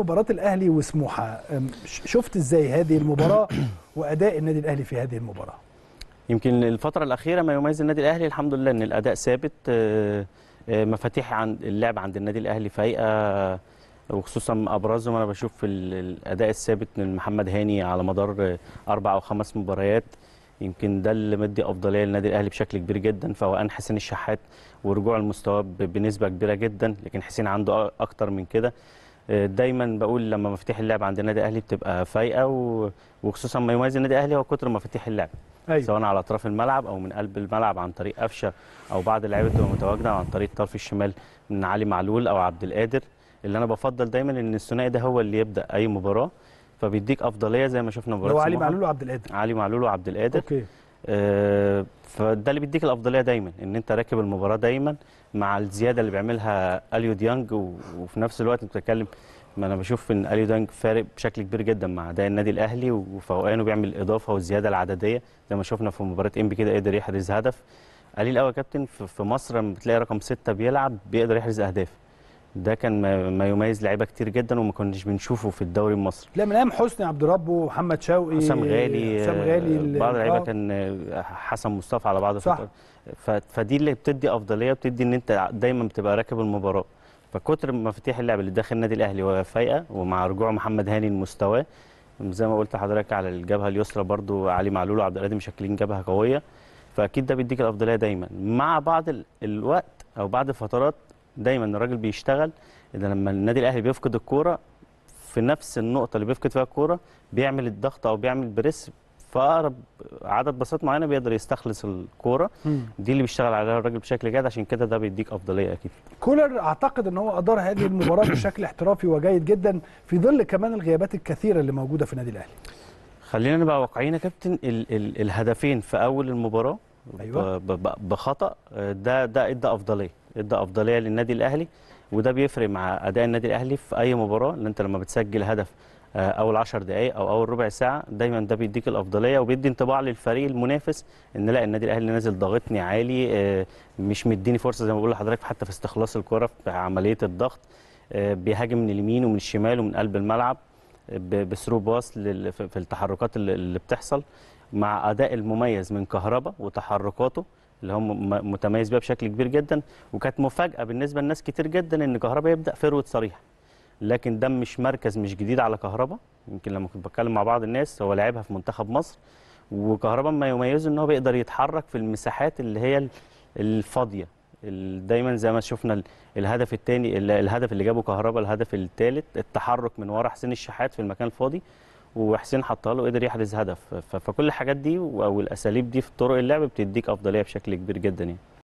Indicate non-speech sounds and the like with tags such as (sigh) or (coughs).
مباراة الأهلي وسموحة. شفت إزاي هذه المباراة (clears throat) وأداء النادي الأهلي في هذه المباراة؟ يمكن الفترة الأخيرة ما يميز النادي الأهلي الحمد لله إن الأداء ثابت آه، آه، مفاتيح عند اللعب عند النادي الأهلي فايقة آه، وخصوصا أبرزهم أنا بشوف ال- الأداء الثابت من محمد هاني على مدار آه، أربع أو خمس مباريات. يمكن ده اللي مدي أفضلية للنادي الأهلي بشكل كبير جدا فوقان حسين الشحات ورجوع المستوى ب- بنسبة كبيرة جدا لكن حسين عنده أكتر من كده. دايما بقول لما مفاتيح اللعب عند النادي الأهلي بتبقى فايقة و- وخصوصا ما يميز النادي الأهلي هو كتر مفاتيح اللعب. أيوه. سواء على أطراف الملعب أو من قلب الملعب عن طريق قفشة أو بعض اللعيبة تبقى متواجدة عن طريق الطرف الشمال من علي معلول أو عبد القادر. اللي أنا بفضل دايما إن الثنائي ده هو اللي يبدأ أي مباراة فبيديك أفضلية زي ما شفنا مباراة لو علي. معلول وعبد القادر. علي معلول وعبد القادر. أوكي. فده اللي بيديك الأفضلية دايما إن أنت راكب المباراة دايما مع الزيادة اللي بيعملها اليو ديانج وفي نفس الوقت أنت بتتكلم ما أنا بشوف إن اليو ديانج فارق بشكل كبير جدا مع أداء النادي الأهلي وفوقانه بيعمل الاضافه والزيادة العددية زي ما شفنا في مباراة إنبي كده قدر يحرز هدف. قليل قوي يا كابتن في مصر لما بتلاقي رقم ستة بيلعب بيقدر يحرز أهداف. ده كان ما- يميز لعيبة كتير جدا وما كناش بنشوفه في الدوري المصري. لا من أيام حسني عبد ربه ومحمد شوقي حسام غالي حسام غالي ال- بعض اللعيبة آه. كان حسن مصطفى على بعض صح. فدي اللي بتدي أفضلية بتدي إن أنت دايما بتبقى راكب المباراة. فكتر مفاتيح اللعب اللي داخل النادي الأهلي وهي فايقة ومع رجوع محمد هاني لمستواه زي ما قلت لحضرتك على الجبهة اليسرى برضو علي معلول وعبد القادر مشكلين جبهة قوية. فأكيد ده بيديك الأفضلية دايما. مع بعض ال- الوقت أو بعد الفترات دايما الراجل بيشتغل اذا لما النادي الأهلي بيفقد الكورة في نفس النقطة اللي بيفقد فيها الكورة بيعمل الضغط أو بيعمل بريس في اقرب عدد بساط معينة بيقدر يستخلص الكورة. دي اللي بيشتغل عليها الراجل بشكل جاد عشان كده ده بيديك أفضلية أكيد كولر أعتقد إن هو ادار هذه المباراة (coughs) بشكل احترافي وجيد جدا في ظل كمان الغيابات الكثيرة اللي موجودة في النادي الأهلي خلينا نبقى واقعيين يا كابتن ال ال الهدفين في أول المباراة أيوة. بخطأ ده ده إدى أفضلية إدى أفضلية للنادي الأهلي وده بيفرق مع أداء النادي الأهلي في أي مباراة إن أنت لما بتسجل هدف آه، أول 10 دقائق أو أول ربع ساعة دايما ده بيديك الأفضلية وبيدي انطباع للفريق المنافس إن لا النادي الأهلي نازل ضاغطني عالي آه، مش مديني فرصة زي ما بقول لحضرتك حتى في استخلاص الكرة في عملية الضغط آه، بيهاجم من اليمين ومن الشمال ومن قلب الملعب بثرو باص في التحركات اللي بتحصل مع أداء المميز من كهربا وتحركاته اللي هو م- متميز بيها بشكل كبير جدا. وكانت مفاجأة بالنسبة لناس كتير جدا إن كهربا يبدأ فيرود صريح. لكن ده مش مركز مش جديد على كهربا يمكن لما كنت بتكلم مع بعض الناس هو لعبها في منتخب مصر. وكهربا ما يميزه إن هو بيقدر يتحرك في المساحات اللي هي ال- الفاضية. ال- دايما زي ما شفنا ال- الهدف الثاني الهدف اللي جابه كهربا الهدف الثالث التحرك من ورا حسين الشحات في المكان الفاضي. وحسين حطها له قدر يحرز هدف. فكل الحاجات دي أو الاساليب دي في طرق اللعب بتديك أفضلية بشكل كبير جدا يعني.